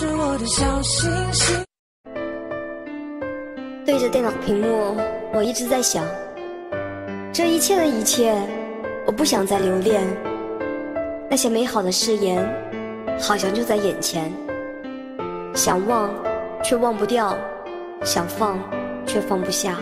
是我的小星星。对着电脑屏幕，我一直在想，这一切的一切，我不想再留恋。那些美好的誓言，好像就在眼前。想忘，却忘不掉；想放，却放不下。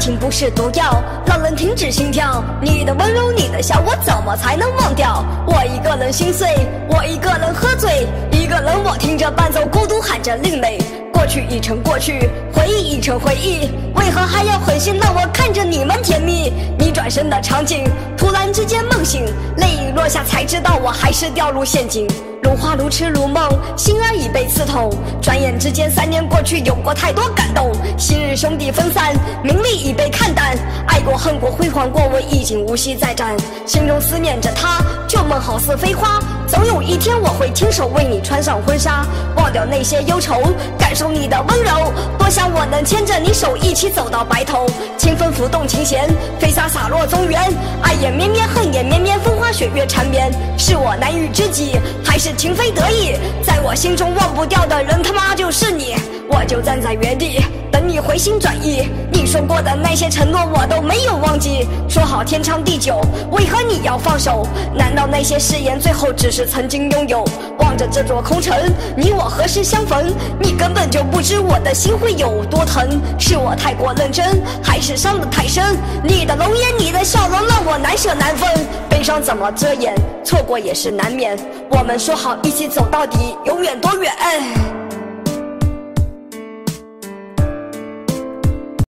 情不是毒药，让人停止心跳。你的温柔，你的笑，我怎么才能忘掉？我一个人心碎，我一个人喝醉，一个人我听着伴奏，孤独喊着另类。过去已成过去，回忆已成回忆，为何还要狠心让我看着你们甜蜜？你转身的场景，突然之间梦醒，落下，才知道我还是掉入陷阱。如花如痴如梦，心儿已被刺痛。转眼之间，三年过去，有过太多感动。昔日兄弟分散，名利已被看淡。爱过恨过，辉煌过，我已经无需再战。心中思念着他，旧梦好似飞花。总有一天，我会亲手为你穿上婚纱，忘掉那些忧愁，感受你的温柔。多想我能牵着你手，一起走到白头。清风拂动琴弦，飞沙洒落中原。爱也绵绵，恨也绵绵，风花雪月缠绵。是我难遇知己，还是情非得已？在我心中忘不掉的人，他妈就是你。我就站在原地，你回心转意。你说过的那些承诺，我都没有忘记。说好天长地久，为何你要放手？难道那些誓言最后只是曾经拥有？望着这座空城，你我何时相逢？你根本就不知我的心会有多疼。是我太过认真，还是伤得太深？你的容颜，你的笑容，让我难舍难分。悲伤怎么遮掩？错过也是难免。我们说好一起走到底，永远多远？